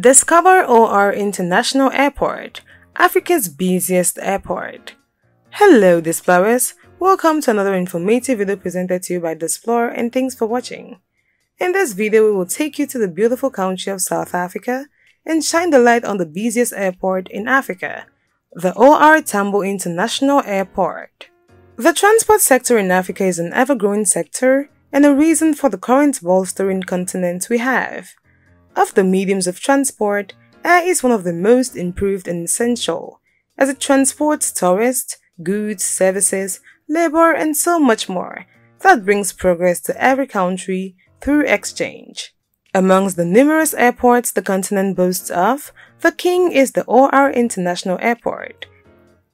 Discover OR International Airport, Africa's busiest airport. Hello Displorers, welcome to another informative video presented to you by Displore and thanks for watching. In this video, we will take you to the beautiful country of South Africa and shine the light on the busiest airport in Africa, the OR Tambo International Airport. The transport sector in Africa is an ever-growing sector and a reason for the current bolstering continent we have. Of the mediums of transport, air is one of the most improved and essential, as it transports tourists, goods, services, labor, and so much more that brings progress to every country through exchange. Amongst the numerous airports the continent boasts of, the king is the OR International Airport.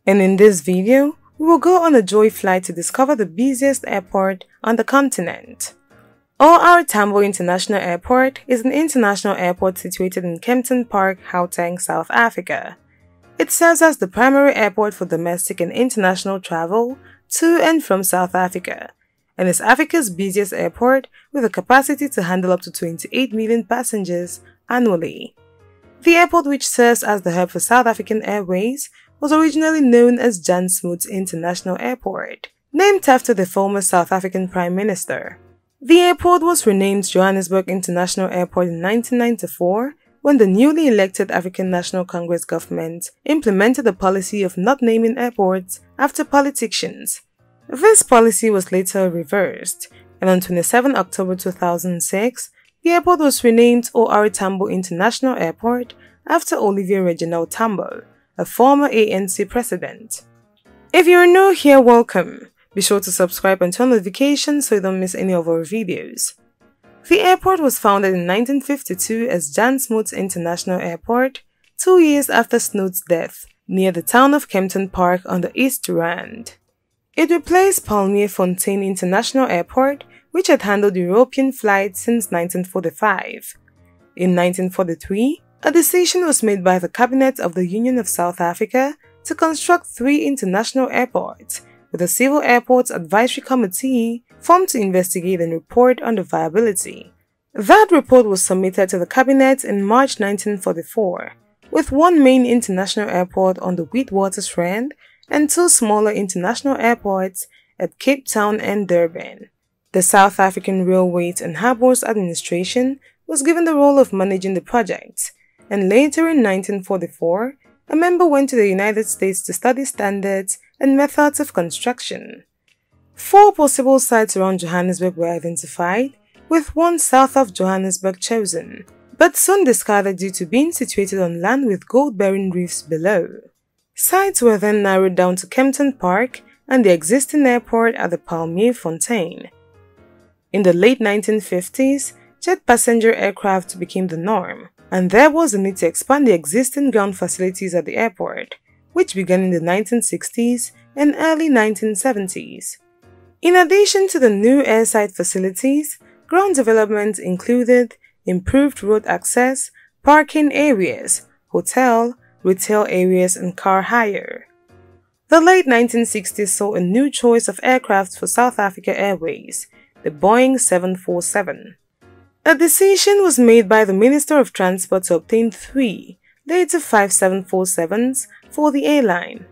And in this video, we will go on a joy flight to discover the busiest airport on the continent. OR Tambo International Airport is an international airport situated in Kempton Park, Gauteng, South Africa. It serves as the primary airport for domestic and international travel to and from South Africa, and is Africa's busiest airport with a capacity to handle up to 28 million passengers annually. The airport, which serves as the hub for South African Airways, was originally known as Jan Smuts International Airport, named after the former South African Prime Minister. The airport was renamed Johannesburg International Airport in 1994 when the newly elected African National Congress government implemented the policy of not naming airports after politicians. This policy was later reversed, and on 27 October 2006, the airport was renamed OR Tambo International Airport after Oliver Reginald Tambo, a former ANC president. If you're new here, welcome. Be sure to subscribe and turn notifications so you don't miss any of our videos. The airport was founded in 1952 as Jan Smuts International Airport, two years after Smuts' death, near the town of Kempton Park on the East Rand. It replaced Palmietfontein International Airport, which had handled European flights since 1945. In 1943, a decision was made by the Cabinet of the Union of South Africa to construct three international airports with a Civil Airports Advisory Committee formed to investigate and report on the viability. That report was submitted to the Cabinet in March 1944, with one main international airport on the Witwatersrand and two smaller international airports at Cape Town and Durban. The South African Railways and Harbours Administration was given the role of managing the project, and later in 1944, a member went to the United States to study standards and methods of construction. Four possible sites around Johannesburg were identified, with one south of Johannesburg chosen, but soon discarded due to being situated on land with gold-bearing reefs below. Sites were then narrowed down to Kempton Park and the existing airport at the Palmietfontein. In the late 1950s, jet passenger aircraft became the norm, and there was a need to expand the existing ground facilities at the airport, which began in the 1960s and early 1970s. In addition to the new airside facilities, ground development included improved road access, parking areas, hotel, retail areas, and car hire. The late 1960s saw a new choice of aircraft for South Africa Airways, the Boeing 747. A decision was made by the Minister of Transport to obtain three, later 5747s, for the airline.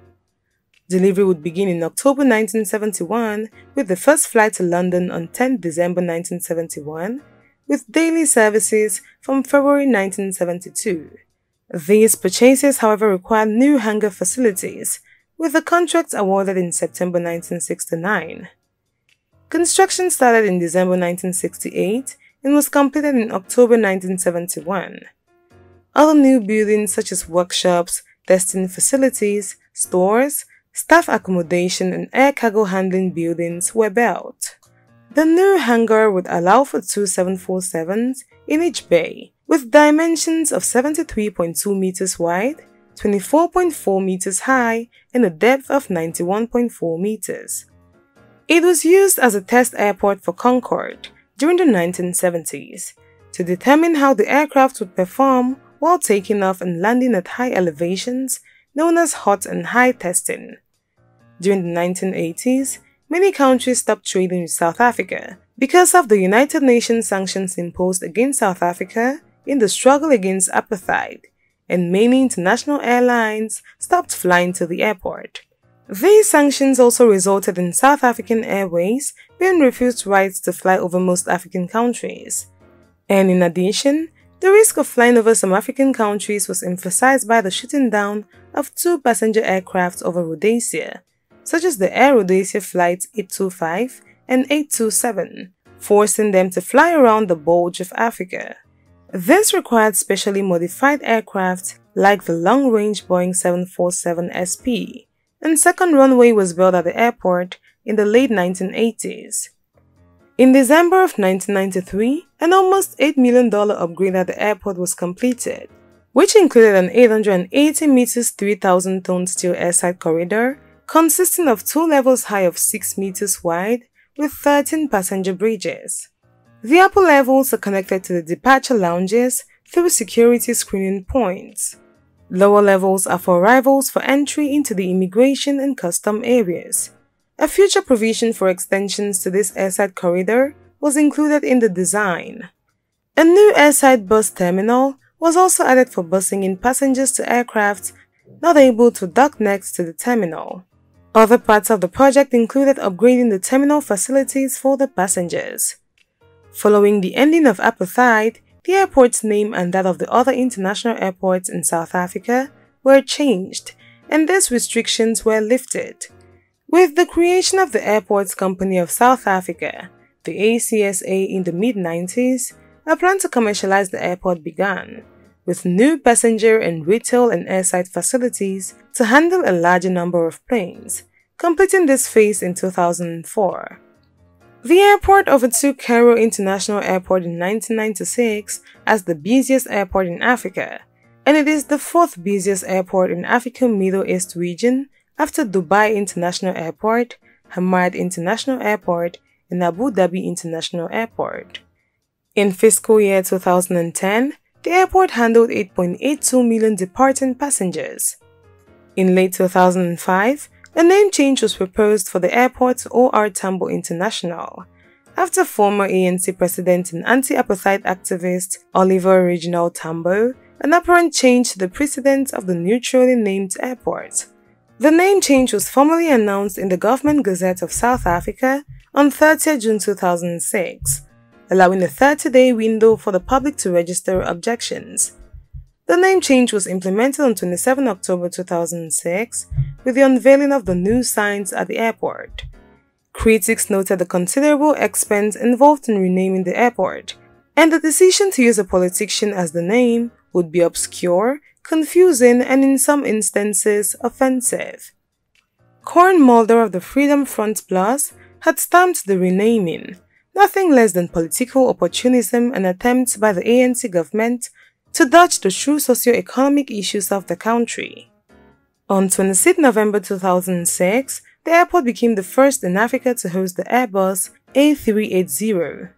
Delivery would begin in October 1971 with the first flight to London on 10 December 1971, with daily services from February 1972. These purchases, however, required new hangar facilities, with the contract awarded in September 1969. Construction started in December 1968 and was completed in October 1971. Other new buildings such as workshops, testing facilities, stores, staff accommodation and air cargo handling buildings were built. The new hangar would allow for two 747s in each bay, with dimensions of 73.2 meters wide, 24.4 meters high, and a depth of 91.4 meters. It was used as a test airport for Concorde during the 1970s to determine how the aircraft would perform while taking off and landing at high elevations known as hot and high testing. During the 1980s, many countries stopped trading with South Africa because of the United Nations sanctions imposed against South Africa in the struggle against apartheid, and many international airlines stopped flying to the airport. These sanctions also resulted in South African Airways being refused rights to fly over most African countries. And in addition, the risk of flying over some African countries was emphasized by the shooting down of two passenger aircraft over Rhodesia, such as the Air Rhodesia Flight 825 and 827, forcing them to fly around the bulge of Africa. This required specially modified aircraft like the long-range Boeing 747 SP, and second runway was built at the airport in the late 1980s. In December of 1993, an almost $8 million upgrade at the airport was completed, which included an 880 meters 3,000 ton steel airside corridor consisting of two levels high of 6 meters wide with 13 passenger bridges. The upper levels are connected to the departure lounges through security screening points. Lower levels are for arrivals for entry into the immigration and custom areas. A future provision for extensions to this airside corridor was included in the design. A new airside bus terminal was also added for busing in passengers to aircraft not able to dock next to the terminal. Other parts of the project included upgrading the terminal facilities for the passengers. Following the ending of apartheid, the airport's name and that of the other international airports in South Africa were changed, and these restrictions were lifted. With the creation of the Airports Company of South Africa, the ACSA in the mid-90s, a plan to commercialize the airport began, with new passenger and retail and airside facilities to handle a larger number of planes, completing this phase in 2004. The airport overtook Cairo International Airport in 1996 as the busiest airport in Africa, and it is the fourth busiest airport in African Middle East region after Dubai International Airport, Hamad International Airport, and Abu Dhabi International Airport. In fiscal year 2010, the airport handled 8.82 million departing passengers. In late 2005, a name change was proposed for the airport to OR Tambo International after former ANC president and anti-apartheid activist Oliver Reginald Tambo an apparent change to the precedent of the neutrally named airport. The name change was formally announced in the Government Gazette of South Africa on 30 June 2006, allowing a 30-day window for the public to register objections. The name change was implemented on 27 October 2006 with the unveiling of the new signs at the airport. Critics noted the considerable expense involved in renaming the airport, and the decision to use a politician as the name would be obscure, confusing, and in some instances offensive. Corné Mulder of the Freedom Front Plus had stamped the renaming, nothing less than political opportunism and attempts by the ANC government to dodge the true socio-economic issues of the country. On 26 November 2006, the airport became the first in Africa to host the Airbus A380.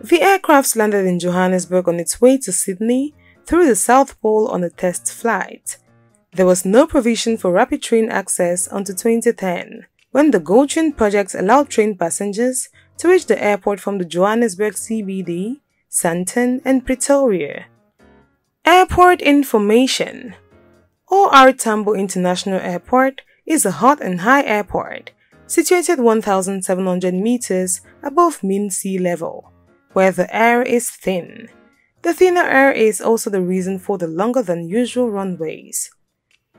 The aircraft landed in Johannesburg on its way to Sydney through the South Pole on a test flight. There was no provision for rapid train access until 2010, when the Gautrain project allowed train passengers to reach the airport from the Johannesburg CBD, Sandton, and Pretoria. Airport information OR Tambo International Airport is a hot and high airport situated 1,700 meters above mean sea level, where the air is thin. The thinner air is also the reason for the longer than usual runways.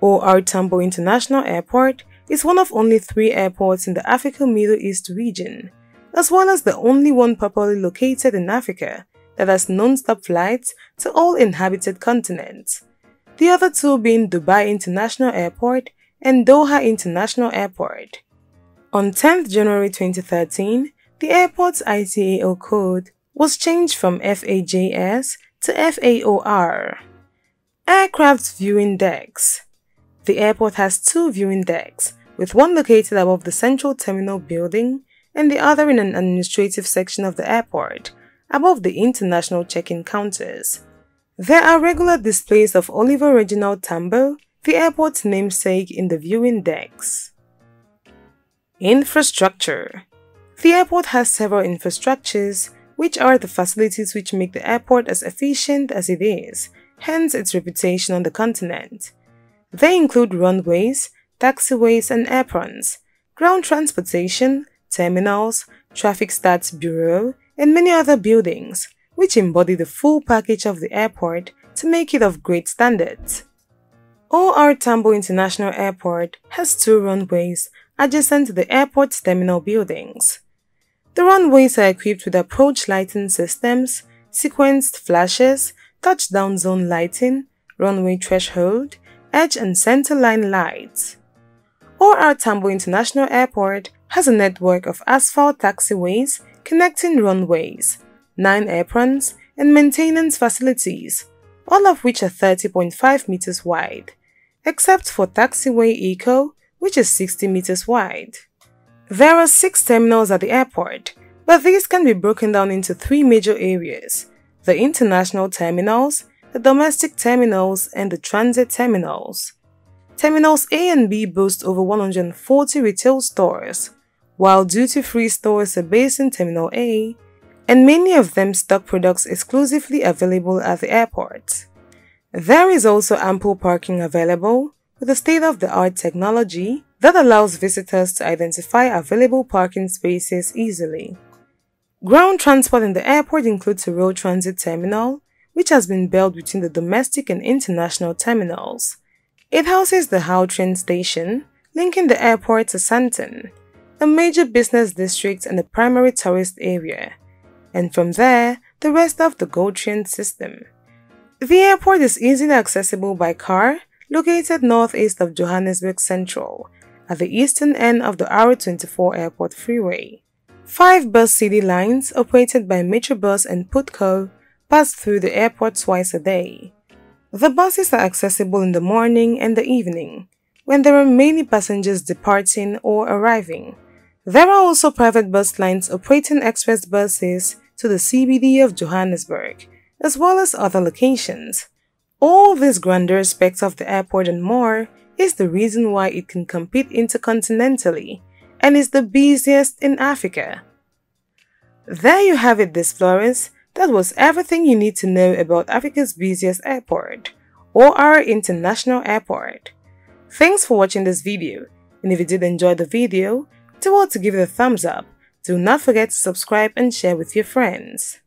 OR Tambo International Airport is one of only three airports in the African Middle East region, as well as the only one properly located in Africa that has non-stop flights to all inhabited continents the other two being Dubai International Airport and Doha International Airport. On 10th January 2013, the airport's ICAO code was changed from FAJS to FAOR. Aircraft Viewing Decks The airport has two viewing decks, with one located above the central terminal building and the other in an administrative section of the airport, above the international check-in counters. There are regular displays of Oliver Reginald Tambo, the airport's namesake in the viewing decks. Infrastructure The airport has several infrastructures which are the facilities which make the airport as efficient as it is, hence its reputation on the continent. They include runways, taxiways and aprons, ground transportation, terminals, traffic stats bureau, and many other buildings, which embody the full package of the airport to make it of great standards. OR Tambo International Airport has two runways adjacent to the airport's terminal buildings. The runways are equipped with approach lighting systems, sequenced flashes, touchdown zone lighting, runway threshold, edge and center line lights. OR Tambo International Airport has a network of asphalt taxiways connecting runways, 9 aprons, and maintenance facilities, all of which are 30.5 meters wide, except for Taxiway Echo, which is 60 meters wide. There are six terminals at the airport, but these can be broken down into three major areas the international terminals, the domestic terminals, and the transit terminals. Terminals A and B boast over 140 retail stores, while duty free stores are based in Terminal A, and many of them stock products exclusively available at the airport. There is also ample parking available with a state of the art technology that allows visitors to identify available parking spaces easily. Ground transport in the airport includes a road transit terminal, which has been built between the domestic and international terminals. It houses the Gautrain station, linking the airport to Sandton, a major business district and a primary tourist area, and from there, the rest of the Gautrain system. The airport is easily accessible by car, located northeast of Johannesburg Central, at the eastern end of the R24 Airport Freeway. Five bus city lines operated by Metrobus and Putco pass through the airport twice a day. The buses are accessible in the morning and the evening, when there are many passengers departing or arriving. There are also private bus lines operating express buses to the CBD of Johannesburg, as well as other locations. All these grander aspects of the airport and more is the reason why it can compete intercontinentally and is the busiest in Africa. There you have it, Displorers, That was everything you need to know about Africa's busiest airport, OR our International Airport. Thanks for watching this video, and if you did enjoy the video, do want to give it a thumbs up. Do not forget to subscribe and share with your friends.